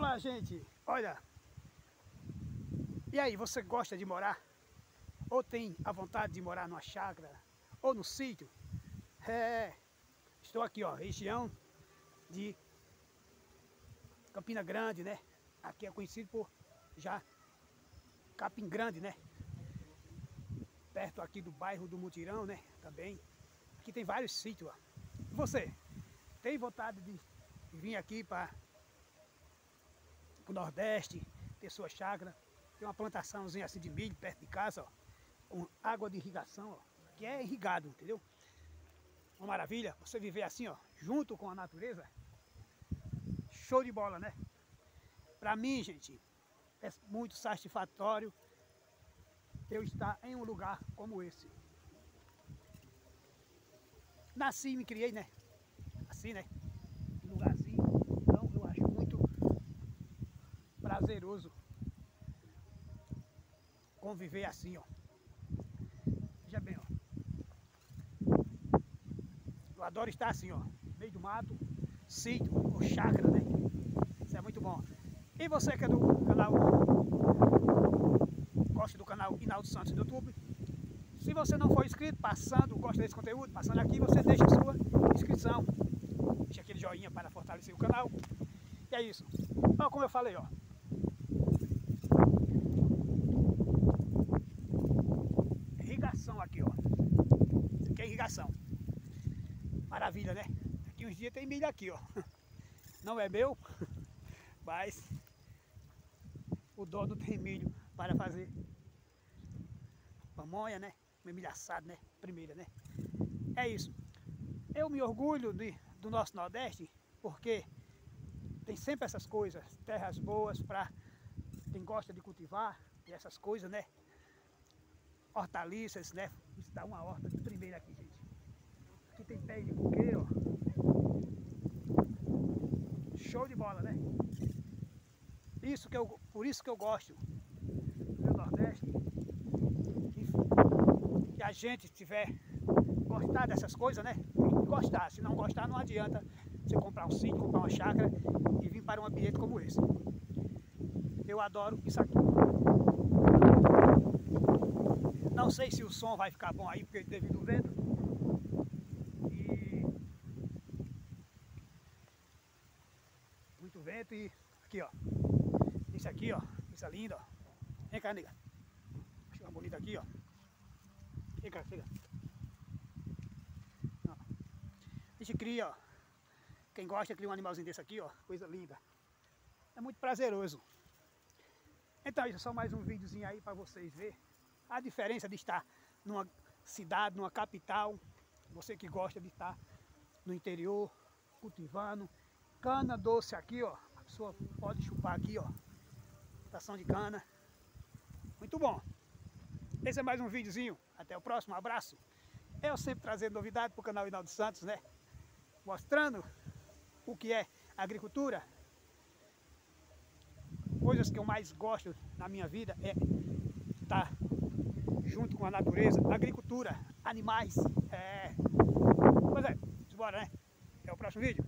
Olá, gente. Olha. E aí, você gosta de morar? Ou tem a vontade de morar numa chácara? Ou no sítio? É. Estou aqui, ó, região de Campina Grande, né? Aqui é conhecido por já Capim Grande, né? Perto aqui do bairro do Mutirão, né? Também. Aqui tem vários sítios, ó. Você? Tem vontade de vir aqui para o Nordeste, ter sua chácara, tem uma plantaçãozinha assim de milho perto de casa, ó, água de irrigação, ó, que é irrigado, entendeu? Uma maravilha, você viver assim, ó, junto com a natureza, show de bola, né? Para mim, gente, é muito satisfatório eu estar em um lugar como esse. Nasci e me criei, né? Assim, né? Um lugarzinho. Então eu acho muito prazeroso conviver assim, ó. Veja bem, ó. Eu adoro estar assim, ó. Meio do mato, sítio, ou chácara, né? Isso é muito bom. E você que é do canal, gosta do canal Inaldo Santos do YouTube, se você não for inscrito, passando, gosta desse conteúdo, passando aqui, você deixa sua inscrição. Deixa aquele joinha para fortalecer o canal. E é isso. Então, como eu falei, ó. Irrigação aqui, ó. Isso aqui é irrigação. Maravilha, né? Aqui uns dias tem milho aqui, ó. Não é meu, mas o dono tem milho para fazer pamonha, né? Milho assado, né? Primeira, né? É isso. Eu me orgulho de, do nosso Nordeste porque tem sempre essas coisas, terras boas para quem gosta de cultivar e essas coisas, né? Hortaliças, né? Isso dá uma horta de primeira aqui, gente. Aqui tem pé de coqueiro, ó. Show de bola, né? Isso que eu, por isso que eu gosto do meu Nordeste. Que, que a gente tiver gostar dessas coisas, né? Gostar, se não gostar não adianta você comprar um sítio, comprar uma chácara e vir para um ambiente como esse. Eu adoro isso aqui. Não sei se o som vai ficar bom aí, porque devido ao vento. E... Muito vento e aqui ó. Isso aqui ó, isso é lindo ó. Vem cá, nega. Acho uma bonita aqui ó. Vem cá, chega. A gente cria, ó. Quem gosta cria um animalzinho desse aqui, ó. Coisa linda. É muito prazeroso. Então isso é só mais um videozinho aí para vocês verem a diferença de estar numa cidade, numa capital. Você que gosta de estar no interior, cultivando. Cana doce aqui, ó. A pessoa pode chupar aqui, ó. Estação de cana. Muito bom. Esse é mais um videozinho. Até o próximo. Um abraço. Eu sempre trazendo novidade para o canal Hinaldo Santos, né? Mostrando o que é agricultura. Coisas que eu mais gosto na minha vida é estar junto com a natureza, agricultura, animais. É... Pois é, bora, né? Até o próximo vídeo.